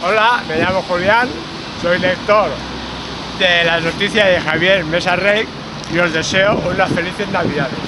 Hola, me llamo Julián, soy lector de las noticias de Javier Mesa Rey y os deseo unas felices navidades.